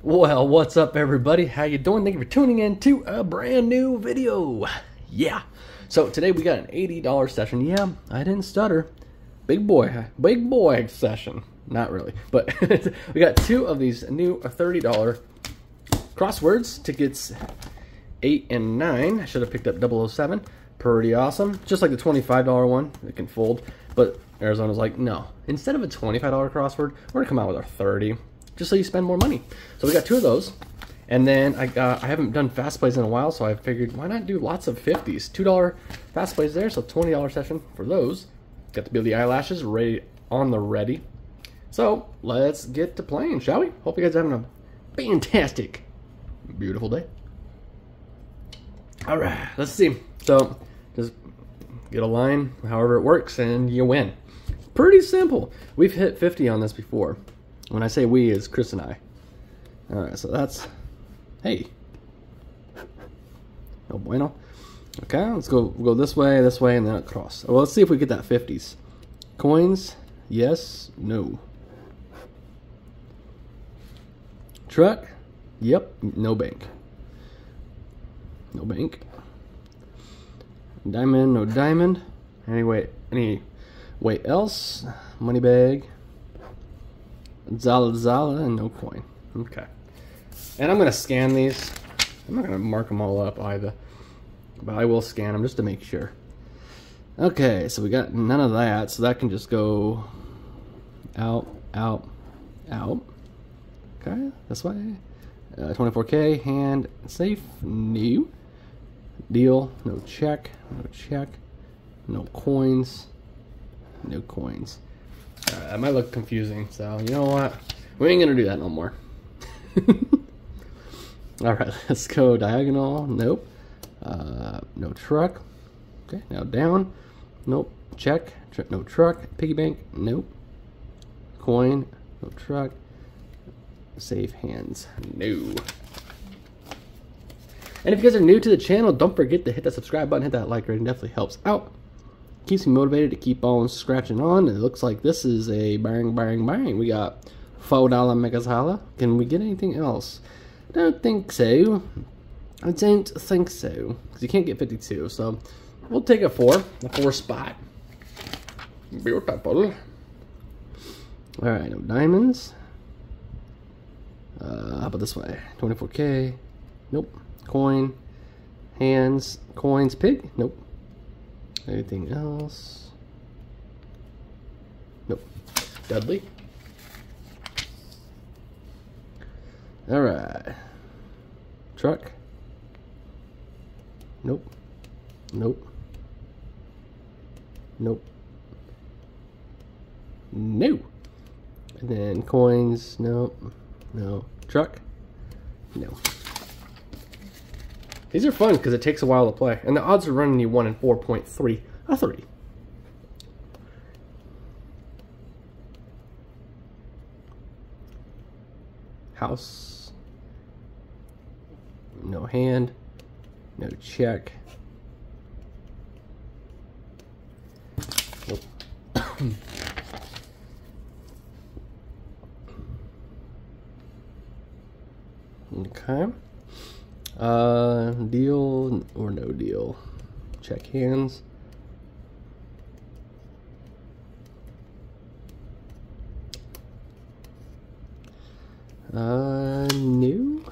Well, what's up everybody? How you doing? Thank you for tuning in to a brand new video. Yeah. So today we got an $80 session. Yeah, I didn't stutter. Big boy, big boy session. Not really, but we got two of these new $30 crosswords tickets 8 and 9. I should have picked up 007. Pretty awesome. Just like the $25 one, it can fold. But Arizona's like, no. Instead of a $25 crossword, we're gonna come out with our 30 just so you spend more money. So we got two of those. And then I got, I haven't done fast plays in a while, so I figured why not do lots of 50s? $2 fast plays there, so $20 session for those. Got to build the eyelashes ready on the ready. So let's get to playing, shall we? Hope you guys are having a fantastic, beautiful day. All right, let's see. So just get a line, however it works, and you win. Pretty simple. We've hit 50 on this before. When I say we, is Chris and I. All right, so that's, hey. No bueno. Okay, let's go go this way, this way, and then across. Oh, well, let's see if we get that 50s. Coins, yes, no. Truck, yep, no bank. No bank. Diamond, no diamond. Anyway, any way else? Money bag. Zala Zala and no coin. Okay. And I'm going to scan these. I'm not going to mark them all up either. But I will scan them just to make sure. Okay, so we got none of that. So that can just go out, out, out. Okay, this way. Uh, 24K, hand, safe, new. Deal, no check, no check, no coins, no coins. Uh, that might look confusing, so you know what? We ain't gonna do that no more. Alright, let's go diagonal. Nope. Uh, no truck. Okay, now down. Nope. Check. Tr no truck. Piggy bank. Nope. Coin. No truck. Save hands. No. And if you guys are new to the channel, don't forget to hit that subscribe button, hit that like rating, definitely helps out keeps me motivated to keep on scratching on. It looks like this is a bang, bang, bang. We got $4 Megazala. Can we get anything else? I don't think so. I don't think so. Because you can't get 52. So we'll take a 4. A 4 spot. Beautiful. Alright, no diamonds. Uh, how about this way? 24k. Nope. Coin. Hands. Coins. Pig. Nope. Anything else? Nope. Dudley. All right. Truck. Nope. Nope. Nope. No. And then coins. Nope. No. Truck. No. These are fun because it takes a while to play. And the odds are running you 1 in 4.3 a 3. House. No hand. No check. Okay. Uh, deal or no deal? Check hands. Uh, new?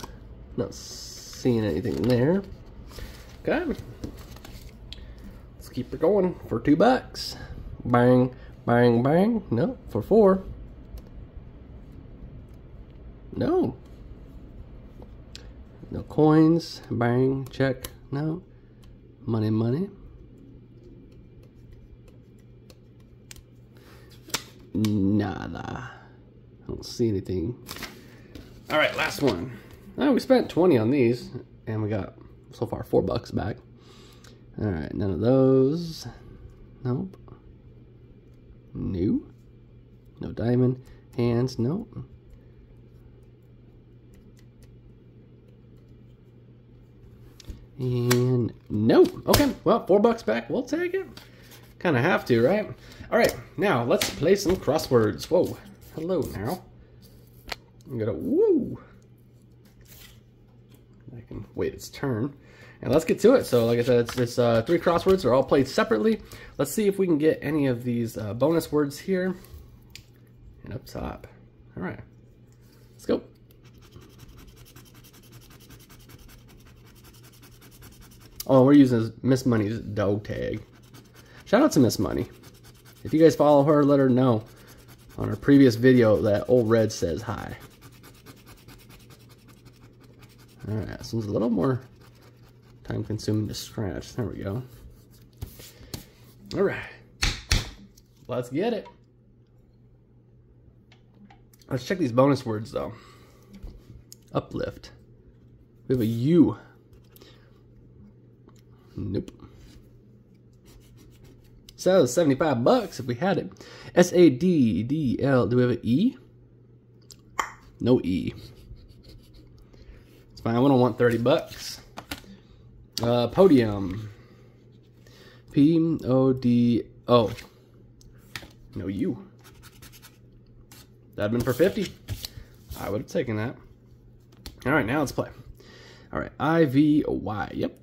Not seeing anything there. Okay. Let's keep it going for two bucks. Bang, bang, bang. No, for four. No, no coins. Bang. Check. No. Money, money. Nada. I don't see anything. All right, last one. Oh, we spent 20 on these, and we got, so far, four bucks back. All right, none of those. Nope. New. No diamond. Hands. Nope. And no. Okay, well, four bucks back. We'll take it. Kind of have to, right? All right, now let's play some crosswords. Whoa, hello now. I'm gonna, woo. I can wait its turn. And let's get to it. So like I said, it's, it's uh, three crosswords are all played separately. Let's see if we can get any of these uh, bonus words here. And up top. All right, let's go. Oh, we're using Miss Money's dog tag. Shout out to Miss Money. If you guys follow her, let her know on our previous video that old red says hi. Alright, this one's a little more time consuming to scratch. There we go. Alright. Let's get it. Let's check these bonus words though. Uplift. We have a U. Nope. So 75 bucks if we had it. S A D D L. Do we have an E? No E. It's fine. I don't want 30 bucks. Uh, podium. P O D O. No U. That'd been for 50. I would have taken that. All right, now let's play. All right, I V Y. Yep.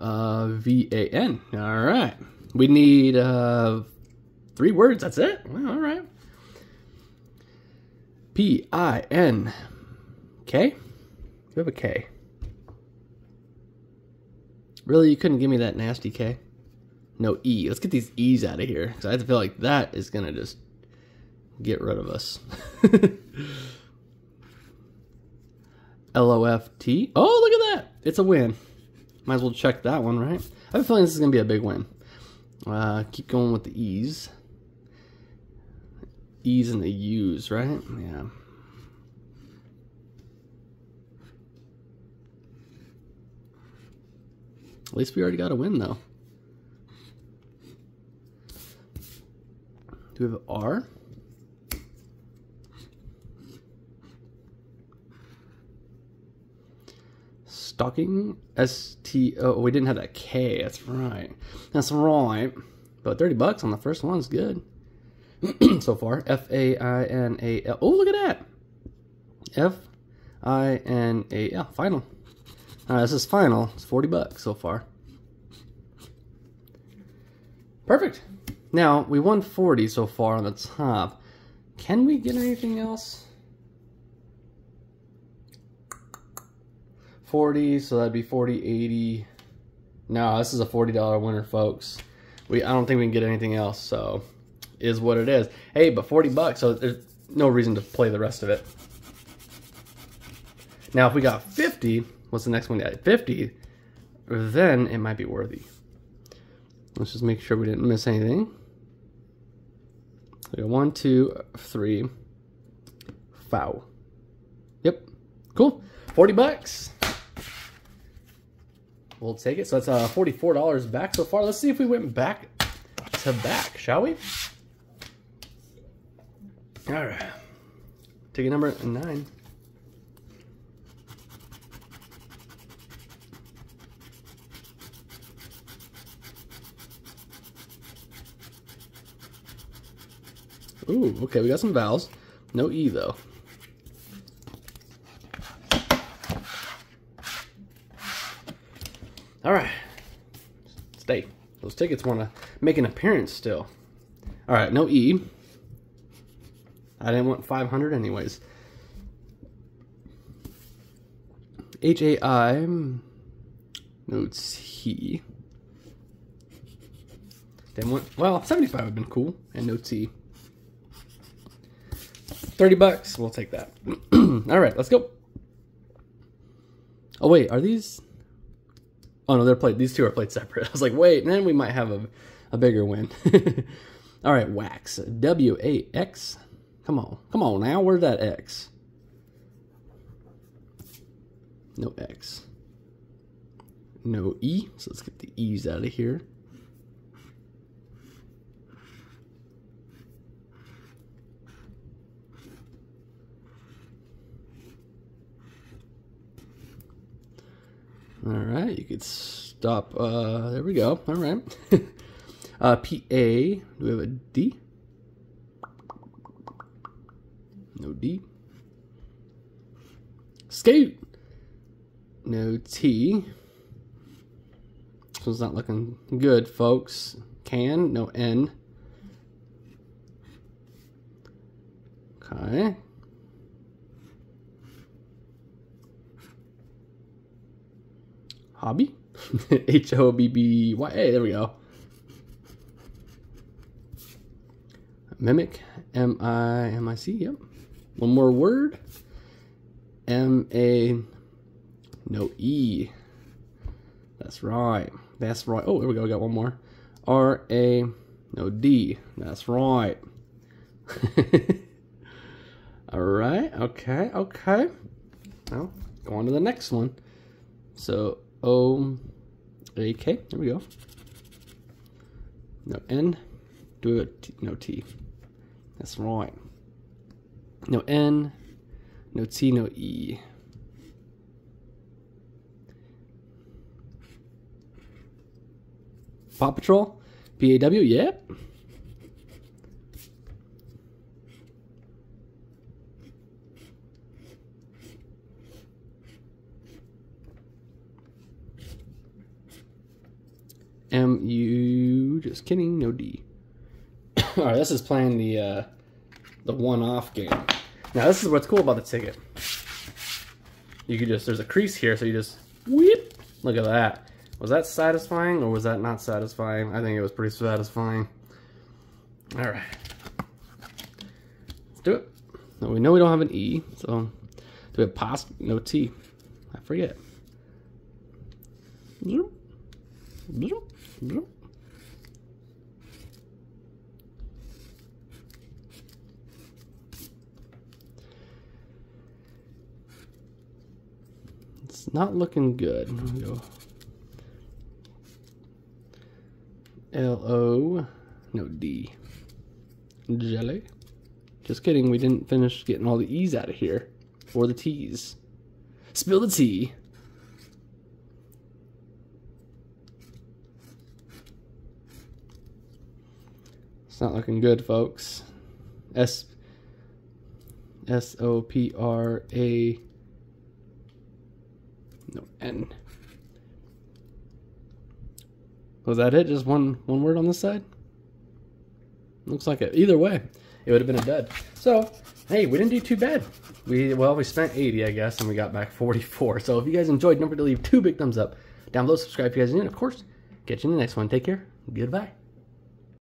Uh, V A N. All right. We need uh, three words. That's it. Well, all right. P I N K. You have a K. Really, you couldn't give me that nasty K? No E. Let's get these E's out of here. Because I feel like that is going to just get rid of us. L O F T. Oh, look at that. It's a win. Might as well check that one, right? I have a feeling this is going to be a big win. Uh, keep going with the E's. E's and the U's, right? Yeah. At least we already got a win, though. Do we have R? Stocking S T O. Oh, we didn't have that K. That's right. That's right. But 30 bucks on the first one's good. so far. F A I N A L. Oh, look at that. F I N A L. Final. All right, this is final. It's 40 bucks so far. Perfect. Now, we won 40 so far on the top. Can we get anything else? 40, so that'd be 40, 80. No, this is a $40 winner, folks. We I don't think we can get anything else, so is what it is. Hey, but 40 bucks, so there's no reason to play the rest of it. Now, if we got 50, what's the next one? 50, then it might be worthy. Let's just make sure we didn't miss anything. We got one, two, three, foul. Yep, cool. 40 bucks. We'll take it. So that's uh, $44 back so far. Let's see if we went back to back, shall we? All right. Ticket number nine. Ooh, okay, we got some vowels. No E, though. All right. Stay. Those tickets want to make an appearance still. All right, no E. I didn't want 500 anyways. H-A-I. No T. Didn't want, well, 75 would have been cool. And no T. 30 bucks. We'll take that. All right, let's go. Oh, wait, are these... Oh, no, they're played. These two are played separate. I was like, wait, and then we might have a, a bigger win. All right, wax. W-A-X. Come on. Come on now. Where's that X? No X. No E. So let's get the E's out of here. All right, you could stop. Uh, there we go. All right. uh, P A. Do we have a D? No D. Scoot. No T. This one's not looking good, folks. Can, no N. Okay. Hobby? H O B B Y. Hey, there we go. Mimic. M I M I C. Yep. One more word. M A. No E. That's right. That's right. Oh, there we go. Got one more. R A. No D. That's right. All right. Okay. Okay. Now, go on to the next one. So, O A K. There we go. No N. Do it. No T. That's right. No N. No T. No E. Paw Patrol. P A W. Yep. M U. Just kidding. No D. All right, this is playing the uh, the one-off game. Now this is what's cool about the ticket. You could just there's a crease here, so you just. Look at that. Was that satisfying or was that not satisfying? I think it was pretty satisfying. All right, let's do it. Now we know we don't have an E, so do we have pos? No T. I forget. Zoop. Zoop. It's not looking good. Go. L O, no D. Jelly. Just kidding, we didn't finish getting all the E's out of here. Or the T's. Spill the tea. It's not looking good, folks. S S O P R A no N. Was that it? Just one one word on this side? Looks like it. Either way, it would have been a dud. So, hey, we didn't do too bad. We well, we spent 80, I guess, and we got back 44. So if you guys enjoyed, don't forget to leave two big thumbs up. Down below, subscribe if you guys are new, and of course, catch you in the next one. Take care. Goodbye.